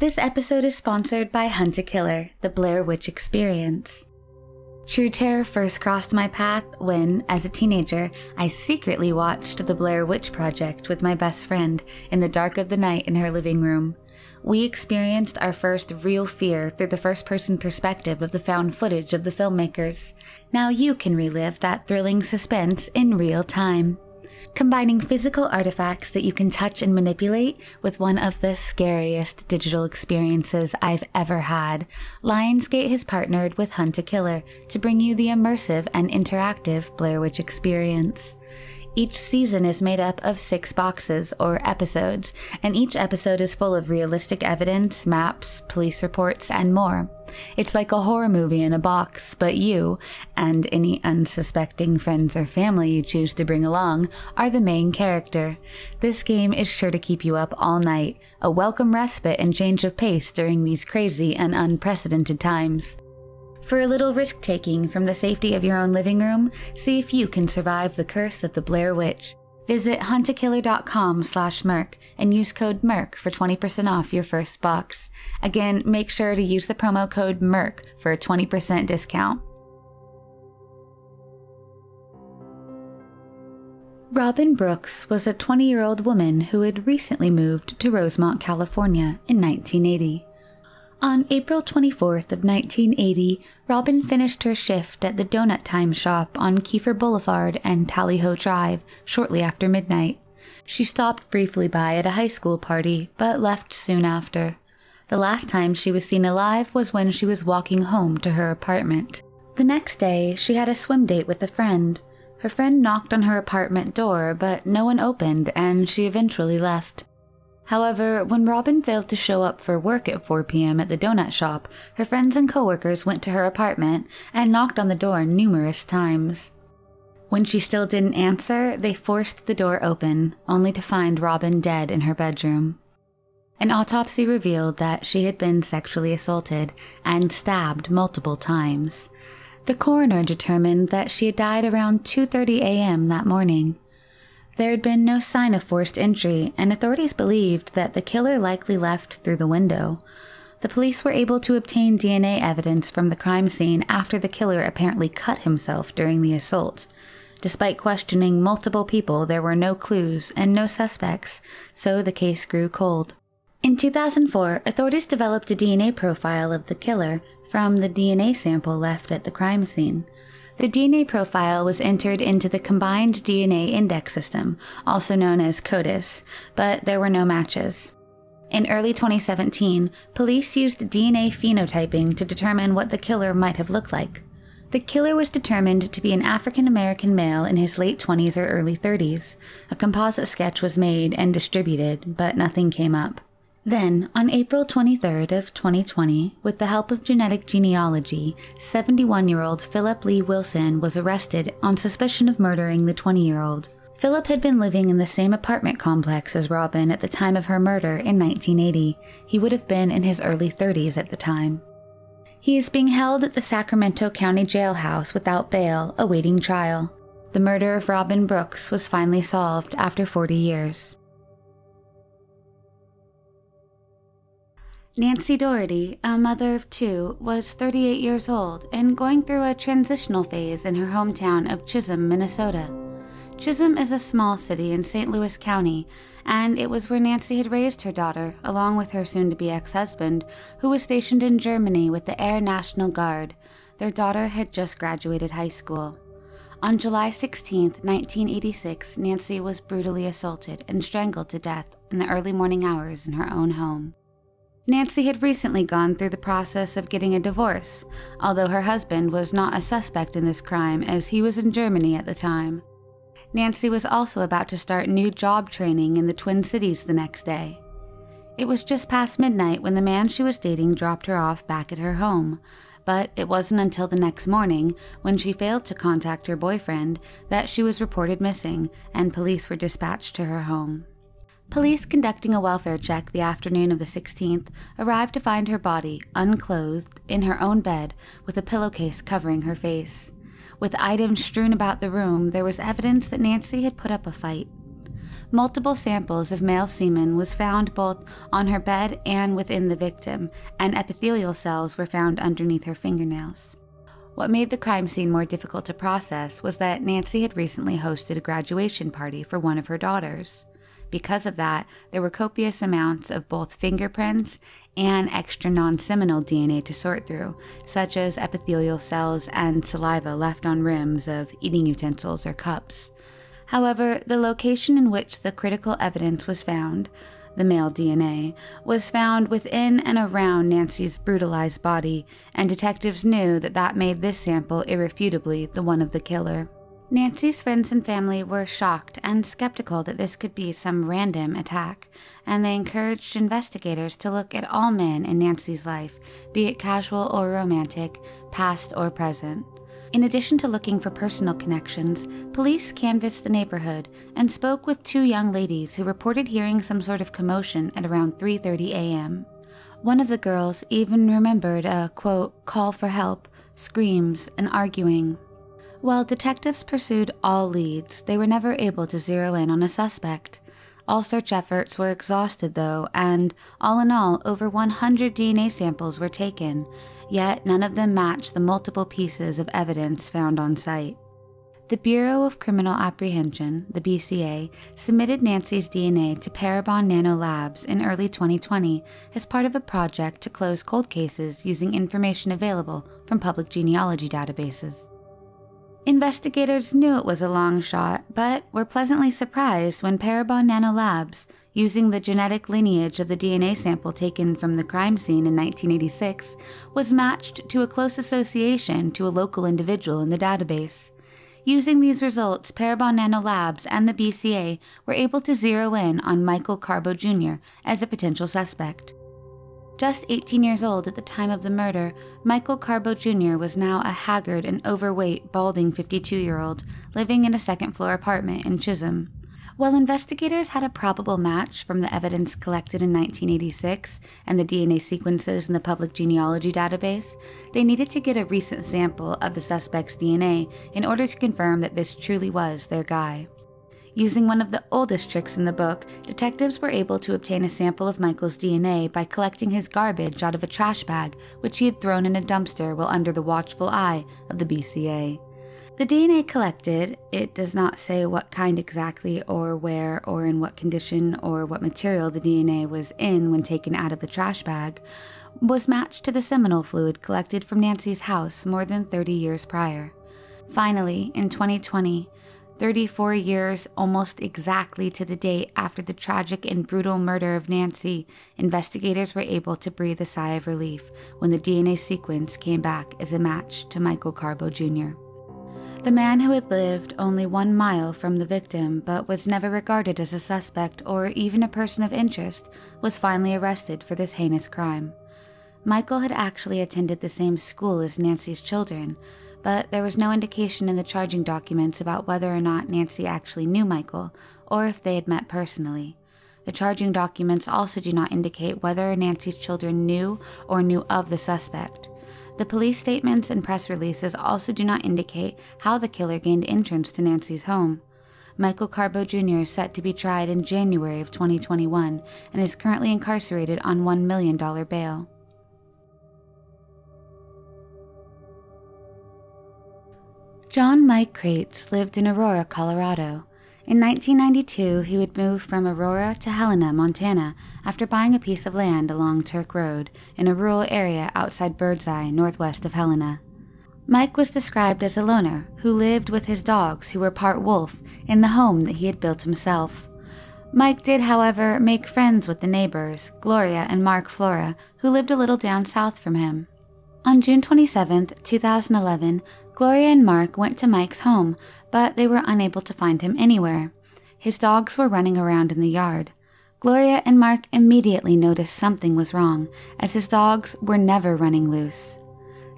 This episode is sponsored by Hunt a Killer, the Blair Witch Experience. True terror first crossed my path when, as a teenager, I secretly watched The Blair Witch Project with my best friend in the dark of the night in her living room. We experienced our first real fear through the first person perspective of the found footage of the filmmakers. Now you can relive that thrilling suspense in real time combining physical artifacts that you can touch and manipulate with one of the scariest digital experiences I've ever had. Lionsgate has partnered with Hunt a Killer to bring you the immersive and interactive Blair Witch experience. Each season is made up of six boxes or episodes, and each episode is full of realistic evidence, maps, police reports, and more. It's like a horror movie in a box, but you, and any unsuspecting friends or family you choose to bring along, are the main character. This game is sure to keep you up all night, a welcome respite and change of pace during these crazy and unprecedented times. For a little risk taking from the safety of your own living room, see if you can survive the curse of the Blair Witch. Visit huntakiller.com slash Merc and use code MERC for 20% off your first box. Again, make sure to use the promo code MERC for a 20% discount. Robin Brooks was a 20 year old woman who had recently moved to Rosemont, California in 1980. On April 24th of 1980, Robin finished her shift at the Donut Time shop on Kiefer Boulevard and Tally Ho Drive shortly after midnight. She stopped briefly by at a high school party, but left soon after. The last time she was seen alive was when she was walking home to her apartment. The next day, she had a swim date with a friend. Her friend knocked on her apartment door, but no one opened, and she eventually left. However, when Robin failed to show up for work at 4 p.m. at the donut shop, her friends and coworkers went to her apartment and knocked on the door numerous times. When she still didn't answer, they forced the door open, only to find Robin dead in her bedroom. An autopsy revealed that she had been sexually assaulted and stabbed multiple times. The coroner determined that she had died around 2:30 a.m. that morning. There had been no sign of forced entry, and authorities believed that the killer likely left through the window. The police were able to obtain DNA evidence from the crime scene after the killer apparently cut himself during the assault. Despite questioning multiple people, there were no clues and no suspects, so the case grew cold. In 2004, authorities developed a DNA profile of the killer from the DNA sample left at the crime scene. The DNA profile was entered into the Combined DNA Index System, also known as CODIS, but there were no matches. In early 2017, police used DNA phenotyping to determine what the killer might have looked like. The killer was determined to be an African American male in his late 20s or early 30s. A composite sketch was made and distributed, but nothing came up. Then, on April 23rd of 2020, with the help of genetic genealogy, 71-year-old Phillip Lee Wilson was arrested on suspicion of murdering the 20-year-old. Phillip had been living in the same apartment complex as Robin at the time of her murder in 1980. He would have been in his early 30s at the time. He is being held at the Sacramento County Jailhouse without bail, awaiting trial. The murder of Robin Brooks was finally solved after 40 years. Nancy Daugherty, a mother of two, was 38 years old and going through a transitional phase in her hometown of Chisholm, Minnesota. Chisholm is a small city in St. Louis County, and it was where Nancy had raised her daughter, along with her soon to be ex husband, who was stationed in Germany with the Air National Guard. Their daughter had just graduated high school. On July 16, 1986, Nancy was brutally assaulted and strangled to death in the early morning hours in her own home. Nancy had recently gone through the process of getting a divorce, although her husband was not a suspect in this crime as he was in Germany at the time. Nancy was also about to start new job training in the Twin Cities the next day. It was just past midnight when the man she was dating dropped her off back at her home, but it wasn't until the next morning, when she failed to contact her boyfriend, that she was reported missing and police were dispatched to her home. Police conducting a welfare check the afternoon of the 16th arrived to find her body, unclothed, in her own bed, with a pillowcase covering her face. With items strewn about the room, there was evidence that Nancy had put up a fight. multiple samples of male semen was found both on her bed and within the victim, and epithelial cells were found underneath her fingernails. What made the crime scene more difficult to process was that Nancy had recently hosted a graduation party for one of her daughters. Because of that, there were copious amounts of both fingerprints and extra non seminal DNA to sort through, such as epithelial cells and saliva left on rims of eating utensils or cups. However, the location in which the critical evidence was found, the male DNA, was found within and around Nancy's brutalized body, and detectives knew that that made this sample irrefutably the one of the killer. Nancy's friends and family were shocked and skeptical that this could be some random attack, and they encouraged investigators to look at all men in Nancy's life, be it casual or romantic, past or present. In addition to looking for personal connections, police canvassed the neighborhood and spoke with two young ladies who reported hearing some sort of commotion at around 3:30 a.m. One of the girls even remembered a quote call for help, screams, and arguing. While detectives pursued all leads, they were never able to zero in on a suspect. All search efforts were exhausted, though, and all in all, over 100 DNA samples were taken, yet none of them matched the multiple pieces of evidence found on site. The Bureau of Criminal Apprehension, the BCA, submitted Nancy's DNA to Parabon Nano Labs in early 2020 as part of a project to close cold cases using information available from public genealogy databases. Investigators knew it was a long shot, but were pleasantly surprised when Parabon Nano Labs, using the genetic lineage of the DNA sample taken from the crime scene in 1986, was matched to a close association to a local individual in the database. Using these results, Parabon Nano Labs and the BCA were able to zero in on Michael Carbo Jr. as a potential suspect. Just 18 years old at the time of the murder, Michael Carbo Jr. was now a haggard and overweight, balding 52 year old living in a second floor apartment in Chisholm. While investigators had a probable match from the evidence collected in 1986 and the DNA sequences in the public genealogy database, they needed to get a recent sample of the suspect's DNA in order to confirm that this truly was their guy. Using one of the oldest tricks in the book, detectives were able to obtain a sample of Michael's DNA by collecting his garbage out of a trash bag which he had thrown in a dumpster while under the watchful eye of the BCA. The DNA collected, it does not say what kind exactly, or where, or in what condition, or what material the DNA was in when taken out of the trash bag, was matched to the seminal fluid collected from Nancy's house more than 30 years prior. Finally, in 2020, 34 years almost exactly to the date after the tragic and brutal murder of Nancy, investigators were able to breathe a sigh of relief when the DNA sequence came back as a match to Michael Carbo Jr. The man who had lived only one mile from the victim but was never regarded as a suspect or even a person of interest was finally arrested for this heinous crime. Michael had actually attended the same school as Nancy's children, but there was no indication in the charging documents about whether or not Nancy actually knew Michael or if they had met personally. The charging documents also do not indicate whether Nancy's children knew or knew of the suspect. The police statements and press releases also do not indicate how the killer gained entrance to Nancy's home. Michael Carbo Jr. is set to be tried in January of 2021 and is currently incarcerated on $1 million bail. John Mike Crates lived in Aurora, Colorado. In 1992, he would move from Aurora to Helena, Montana, after buying a piece of land along Turk Road in a rural area outside Birdseye, northwest of Helena. Mike was described as a loner who lived with his dogs, who were part wolf, in the home that he had built himself. Mike did, however, make friends with the neighbors, Gloria and Mark Flora, who lived a little down south from him. On June 27, 2011, Gloria and Mark went to Mike's home, but they were unable to find him anywhere. His dogs were running around in the yard. Gloria and Mark immediately noticed something was wrong, as his dogs were never running loose.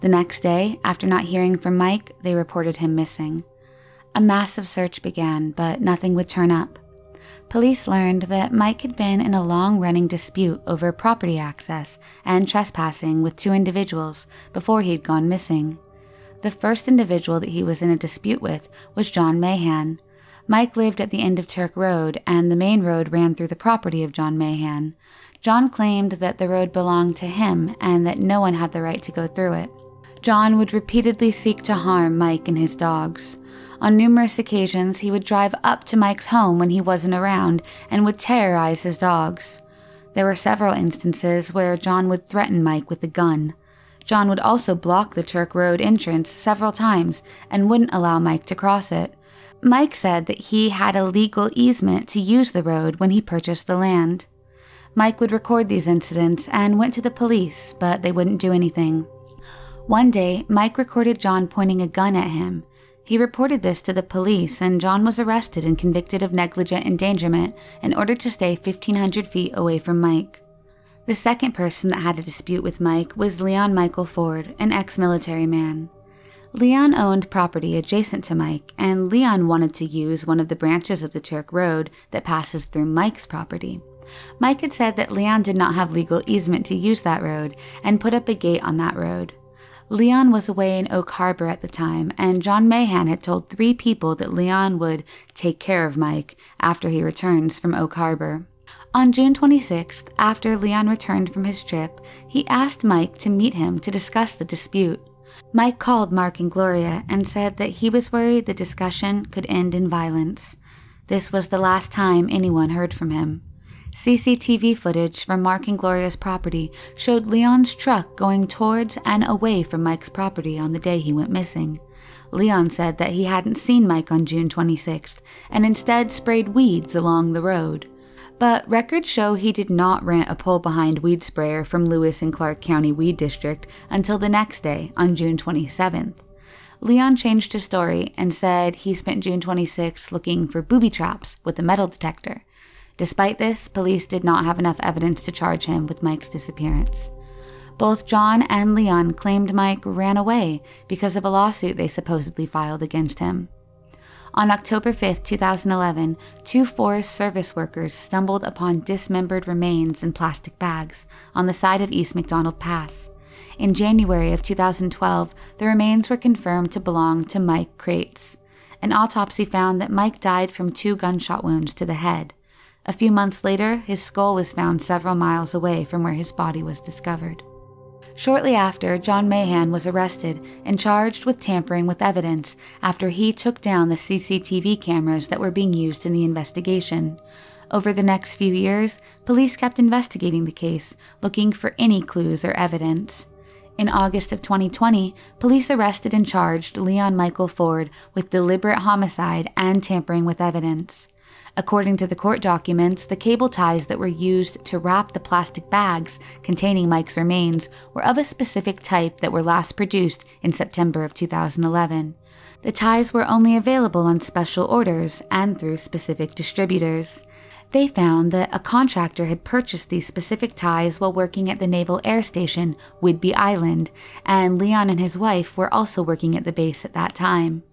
The next day, after not hearing from Mike, they reported him missing. A massive search began, but nothing would turn up. Police learned that Mike had been in a long running dispute over property access and trespassing with two individuals before he'd gone missing. The first individual that he was in a dispute with was John Mahan. Mike lived at the end of Turk Road, and the main road ran through the property of John Mahan. John claimed that the road belonged to him and that no one had the right to go through it. John would repeatedly seek to harm Mike and his dogs. On numerous occasions, he would drive up to Mike's home when he wasn't around and would terrorize his dogs. There were several instances where John would threaten Mike with a gun. John would also block the Turk Road entrance several times and wouldn't allow Mike to cross it. Mike said that he had a legal easement to use the road when he purchased the land. Mike would record these incidents and went to the police, but they wouldn't do anything. One day, Mike recorded John pointing a gun at him. He reported this to the police, and John was arrested and convicted of negligent endangerment in order to stay 1,500 feet away from Mike. The second person that had a dispute with Mike was Leon Michael Ford, an ex military man. Leon owned property adjacent to Mike, and Leon wanted to use one of the branches of the Turk Road that passes through Mike's property. Mike had said that Leon did not have legal easement to use that road and put up a gate on that road. Leon was away in Oak Harbor at the time, and John Mahan had told three people that Leon would take care of Mike after he returns from Oak Harbor. On June 26th, after Leon returned from his trip, he asked Mike to meet him to discuss the dispute. Mike called Mark and Gloria and said that he was worried the discussion could end in violence. This was the last time anyone heard from him. CCTV footage from Mark and Gloria's property showed Leon's truck going towards and away from Mike's property on the day he went missing. Leon said that he hadn't seen Mike on June 26th and instead sprayed weeds along the road. But records show he did not rent a pull behind weed sprayer from Lewis and Clark County Weed District until the next day, on June 27th. Leon changed his story and said he spent June 26th looking for booby traps with a metal detector. Despite this, police did not have enough evidence to charge him with Mike's disappearance. Both John and Leon claimed Mike ran away because of a lawsuit they supposedly filed against him. On October 5, 2011, two Forest Service workers stumbled upon dismembered remains in plastic bags on the side of East MacDonald Pass. In January of 2012, the remains were confirmed to belong to Mike Crates. An autopsy found that Mike died from two gunshot wounds to the head. A few months later, his skull was found several miles away from where his body was discovered. Shortly after, John Mahan was arrested and charged with tampering with evidence after he took down the CCTV cameras that were being used in the investigation. Over the next few years, police kept investigating the case, looking for any clues or evidence. In August of 2020, police arrested and charged Leon Michael Ford with deliberate homicide and tampering with evidence. According to the court documents, the cable ties that were used to wrap the plastic bags containing Mike's remains were of a specific type that were last produced in September of 2011. The ties were only available on special orders and through specific distributors. They found that a contractor had purchased these specific ties while working at the Naval Air Station, Whidbey Island, and Leon and his wife were also working at the base at that time.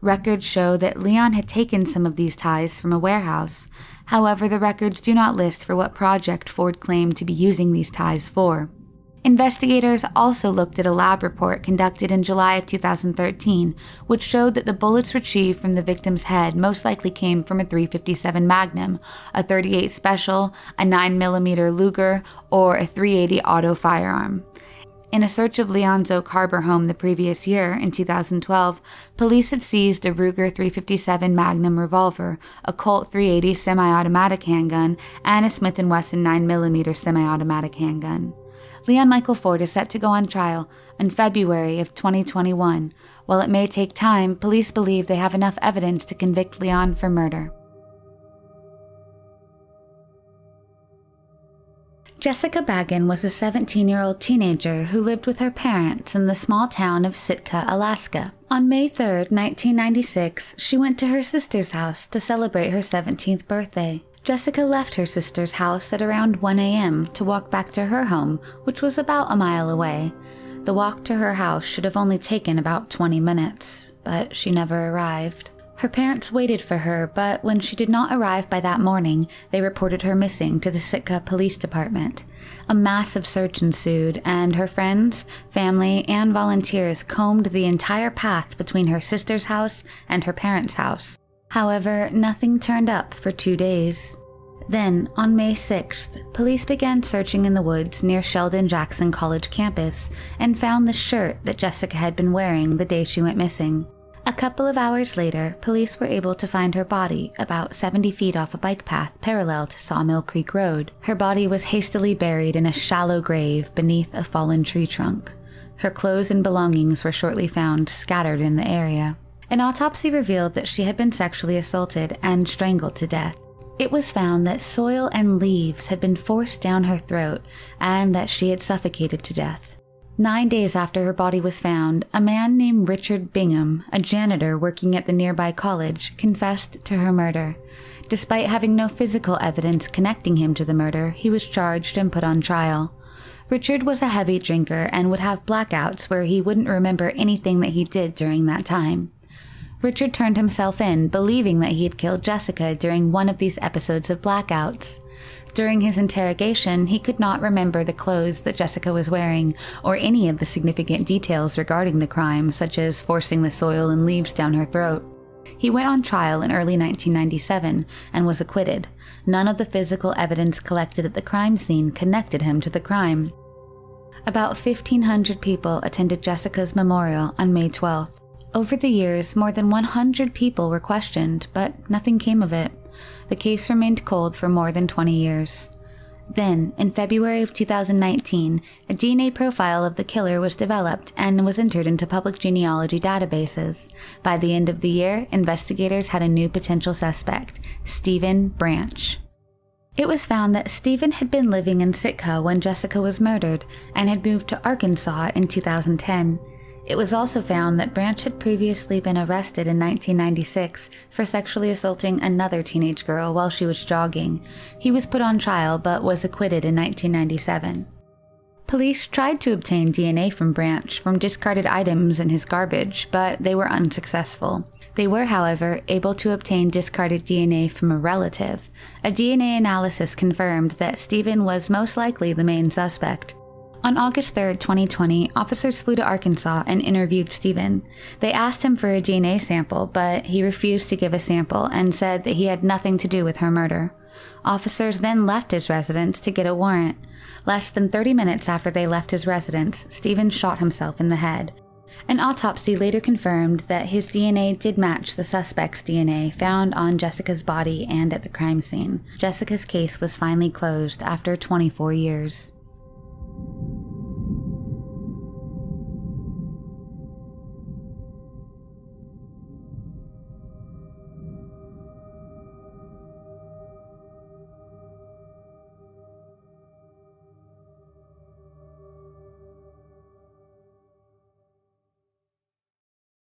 Records show that Leon had taken some of these ties from a warehouse. However, the records do not list for what project Ford claimed to be using these ties for. Investigators also looked at a lab report conducted in July of 2013, which showed that the bullets retrieved from the victim's head most likely came from a 357 Magnum, a 38 Special, a 9mm Luger, or a 380 auto firearm. In a search of Leon's Oak Harbor home the previous year, in 2012, police had seized a Ruger 357 Magnum revolver, a Colt 380 semi-automatic handgun, and a Smith & Wesson 9mm semi-automatic handgun. Leon Michael Ford is set to go on trial in February of 2021. While it may take time, police believe they have enough evidence to convict Leon for murder. Jessica Baggen was a 17 year old teenager who lived with her parents in the small town of Sitka, Alaska. On May 3, 1996, she went to her sister's house to celebrate her 17th birthday. Jessica left her sister's house at around 1 a.m. to walk back to her home, which was about a mile away. The walk to her house should have only taken about 20 minutes, but she never arrived. Her parents waited for her, but when she did not arrive by that morning, they reported her missing to the Sitka Police Department. A massive search ensued, and her friends, family, and volunteers combed the entire path between her sister's house and her parents' house. However, nothing turned up for two days. Then, on May 6th, police began searching in the woods near Sheldon Jackson College campus and found the shirt that Jessica had been wearing the day she went missing. A couple of hours later, police were able to find her body about 70 feet off a bike path parallel to Sawmill Creek Road. Her body was hastily buried in a shallow grave beneath a fallen tree trunk. Her clothes and belongings were shortly found scattered in the area. An autopsy revealed that she had been sexually assaulted and strangled to death. It was found that soil and leaves had been forced down her throat and that she had suffocated to death. Nine days after her body was found, a man named Richard Bingham, a janitor working at the nearby college, confessed to her murder. Despite having no physical evidence connecting him to the murder, he was charged and put on trial. Richard was a heavy drinker and would have blackouts where he wouldn't remember anything that he did during that time. Richard turned himself in, believing that he had killed Jessica during one of these episodes of blackouts. During his interrogation, he could not remember the clothes that Jessica was wearing or any of the significant details regarding the crime, such as forcing the soil and leaves down her throat. He went on trial in early 1997 and was acquitted. None of the physical evidence collected at the crime scene connected him to the crime. About 1,500 people attended Jessica's memorial on May 12th. Over the years, more than 100 people were questioned, but nothing came of it. The case remained cold for more than 20 years. Then, in February of 2019, a DNA profile of the killer was developed and was entered into public genealogy databases. By the end of the year, investigators had a new potential suspect, Stephen Branch. It was found that Stephen had been living in Sitka when Jessica was murdered and had moved to Arkansas in 2010. It was also found that Branch had previously been arrested in 1996 for sexually assaulting another teenage girl while she was jogging. He was put on trial but was acquitted in 1997. Police tried to obtain DNA from Branch from discarded items in his garbage, but they were unsuccessful. They were, however, able to obtain discarded DNA from a relative. A DNA analysis confirmed that Stephen was most likely the main suspect. On August 3, 2020, officers flew to Arkansas and interviewed Stephen. They asked him for a DNA sample, but he refused to give a sample and said that he had nothing to do with her murder. Officers then left his residence to get a warrant. Less than 30 minutes after they left his residence, Stephen shot himself in the head. An autopsy later confirmed that his DNA did match the suspect's DNA found on Jessica's body and at the crime scene. Jessica's case was finally closed after 24 years.